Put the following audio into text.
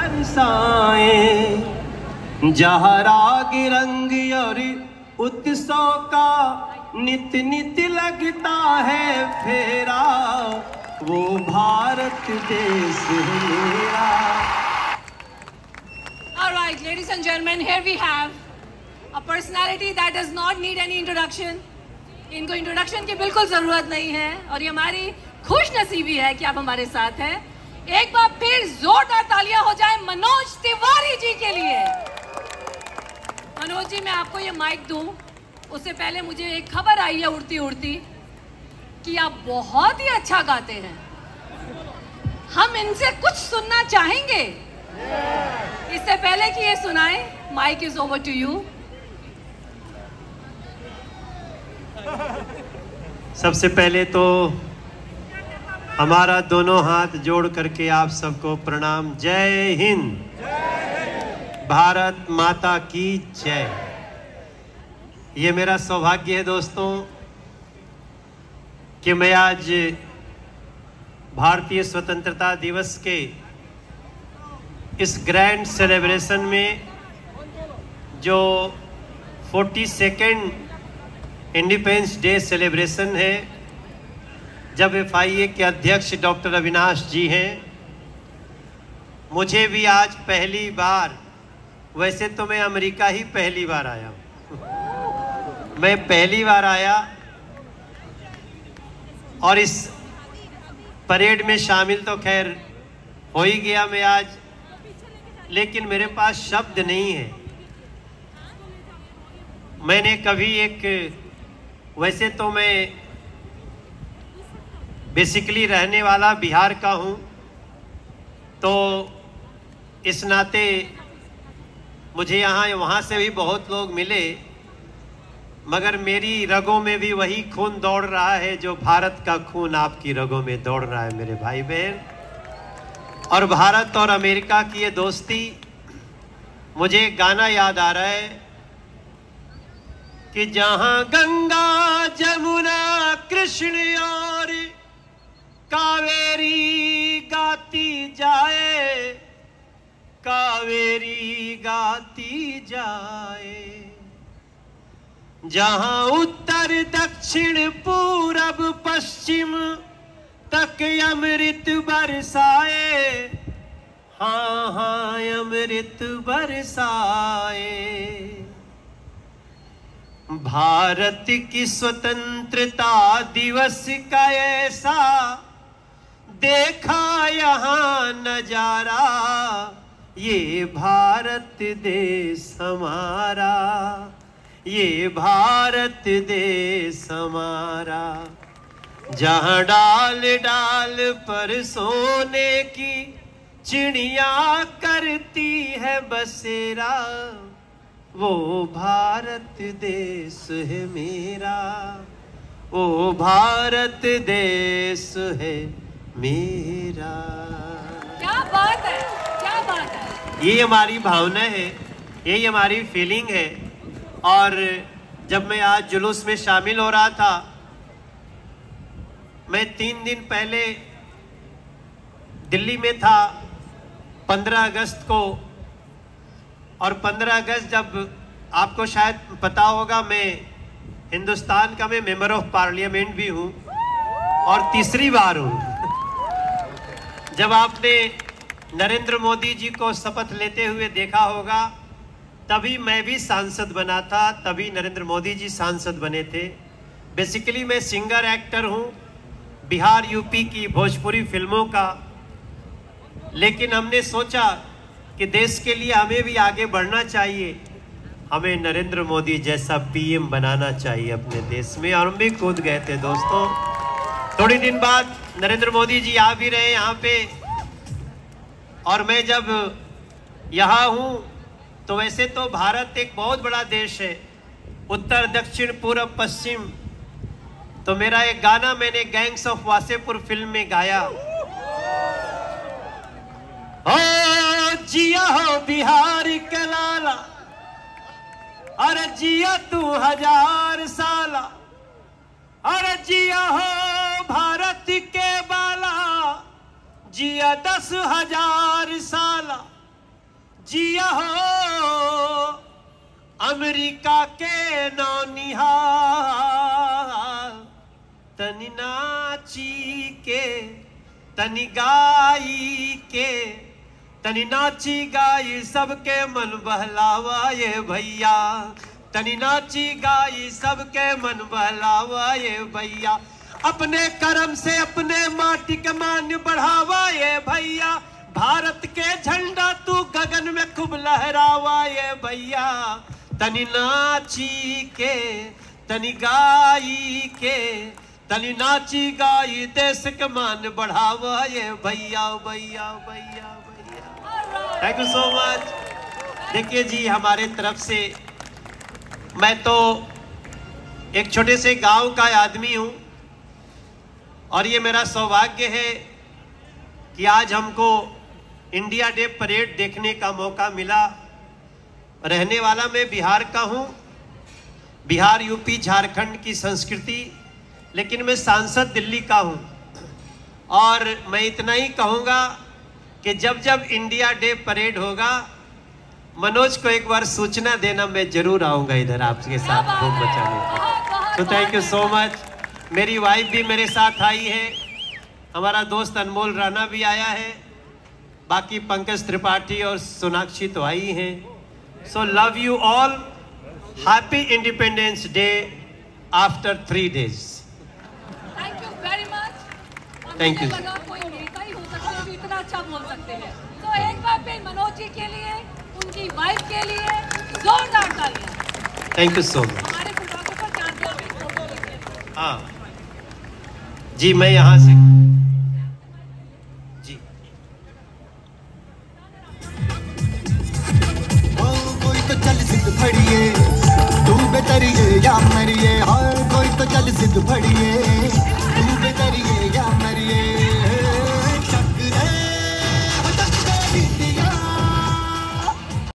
बरसाए जहाँ राग रंग और उत्सव का नित नित लगता है फेरा वो भारत देश मेरा। Right, ladies and gentlemen, here we have a personality that does not need any introduction. इनको इंट्रोडक्शन की बिल्कुल ज़रूरत नहीं है और ये हमारी खुश नसीबी है कि आप हमारे साथ हैं। एक बार फिर जोरदार तालियाँ हो जाए मनोज तिवारी जी के लिए। मनोज जी, मैं आपको ये माइक दूँ। उससे पहले मुझे एक खबर आई है उड़ती उड़ती कि आप बहुत ही अच्छा गाते हैं। हम इनसे कुछ सुनना चाहेंगे? इससे पहले कि ये सुनाए mic is over to you सबसे पहले तो हमारा दोनों हाथ जोड़ करके आप सबको प्रणाम। जय हिंद। भारत माता की जय। ये मेरा सौभाग्य है दोस्तों कि मैं आज भारतीय स्वतंत्रता दिवस के इस ग्रैंड सेलिब्रेशन में जो forty second independence day celebration है जब FIA के अध्यक्ष डॉक्टर अविनाश जी हैं, मुझे भी आज पहली बार, वैसे तो मैं अमेरिका ही पहली बार आया मैं पहली बार आया और इस परेड में शामिल तो खैर हो ही गया मैं आज, लेकिन मेरे पास शब्द नहीं है। मैंने कभी एक, वैसे तो मैं बेसिकली रहने वाला बिहार का हूँ। तो इस नाते मुझे यहाँ, वहाँ से भी बहुत लोग मिले, मगर मेरी रगों में भी वही खून दौड़ रहा है जो भारत का खून आपकी रगों में दौड़ रहा है, मेरे भाई बहन और भारत और अमेरिका की ये दोस्ती, मुझे गाना याद आ रहा है कि जहाँ गंगा, जमुना, कृष्ण और कावेरी गाती जाए, कावेरी गाती जाए। जहाँ उत्तर, दक्षिण, पूरब, पश्चिम तक अमृत बरसाए हाँ हाँ अमृत बरसाए। भारत की स्वतंत्रता दिवस का ऐसा देखा यहाँ नज़ारा, ये भारत देश हमारा, ये भारत देश हमारा। जहाँ डाल डाल पर सोने की चिड़िया करती है बसेरा, वो भारत देश है मेरा, वो भारत देश है मेरा। क्या बात है क्या बात है। ये हमारी भावना है यही हमारी फीलिंग है। और जब मैं आज जुलूस में शामिल हो रहा था मैं तीन दिन पहले दिल्ली में था पंद्रह अगस्त को। और पंद्रह अगस्त जब आपको शायद पता होगा मैं हिंदुस्तान का मैं मेंबर ऑफ़ पार्लियामेंट भी हूँ और तीसरी बार हूँ। जब आपने नरेंद्र मोदी जी को शपथ लेते हुए देखा होगा, तभी मैं भी सांसद बना था, तभी नरेंद्र मोदी जी सांसद बने थे। बेसिकली मैं सिंगर, एक्टर हूँ, बिहार, यूपी की भोजपुरी फ़िल्मों का। लेकिन हमने सोचा कि देश के लिए हमें भी आगे बढ़ना चाहिए। हमें नरेंद्र मोदी जैसा पीएम बनाना चाहिए अपने देश में। और हम भी कूद गए थे, दोस्तों। थोड़ी दिन बाद नरेंद्र मोदी जी आ भी रहे यहाँ पे। और मैं जब यहाँ हूँ तो वैसे तो भारत एक बहुत बड़ा देश है। उत्तर, दक्षिण पूर्व पश्चिम। तो मेरा एक गाना मैंने गैंग्स ऑफ़ वासेपुर फ़िल्म में गाया। ओ जिया हो बिहार के लाला। अरे जिया तू हज़ार साला। अरे जिया हो भारत के बाला, जिया दस हज़ार साला। जिया हो अमेरिका के नौनिहाल तनि नाची के, तनि गाई के, तनि नाची गाई सबके मन बहलावा ये भैया। तनि नाची गाई, सबके मन बहलावा ये भैया। अपने कर्म से अपने माटी के मान बढ़ावा ये भैया। भारत के झंडा तू गगन में खूब लहरावा ये भैया। तनि नाची के, तनि गाई के, तनि नाची गाई देश के मान बढ़ावा ये भैया भैया भैया भैया। थैंक यू सो मच देखिए जी, हमारे तरफ़ से मैं तो एक छोटे से गाँव का आदमी हूँ और ये मेरा सौभाग्य है कि आज हमको इंडिया डे परेड देखने का मौका मिला। रहने वाला मैं बिहार का हूँ। बिहार, यूपी, झारखंड की संस्कृति, लेकिन मैं सांसद दिल्ली का हूँ। और मैं इतना ही कहूँगा कि जब जब इंडिया डे परेड होगा मनोज को एक बार सूचना देना मैं ज़रूर आऊँगा इधर आपके साथ खूब बचाने तो थैंक यू सो मच मेरी वाइफ भी मेरे साथ आई है। हमारा दोस्त अनमोल राणा भी आया है। बाकी पंकज त्रिपाठी और सोनाक्षी तो आई हैं। So love you all happy independence day after three days thank you very much ही हो सकता है इतना अच्छा बोल सकते हैं। तो एक बार फिर मनोज जी के लिए उनकी वाइफ के लिए जोरदार तालियाँ। थैंक यू सो मच हमारे फोटोग्राफर चाहते हैं हैं। हाँ। जी मैं यहाँ से जी। ओ कोई तो चल सिद्ध फड़िए तू बेतरिए या मरिए हाय कोई तो चल सिद्ध फड़िए।